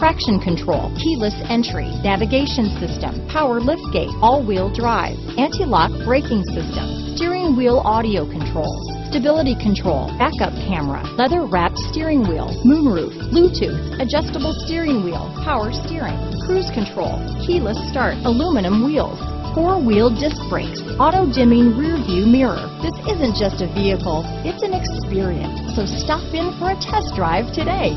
traction control, keyless entry, navigation system, power liftgate, all-wheel drive, anti-lock braking system, steering wheel audio controls, stability control, backup camera, leather wrapped steering wheel, moonroof, Bluetooth, adjustable steering wheel, power steering, cruise control, keyless start, aluminum wheels, four-wheel disc brakes, auto-dimming rear view mirror. This isn't just a vehicle, it's an experience. So stop in for a test drive today.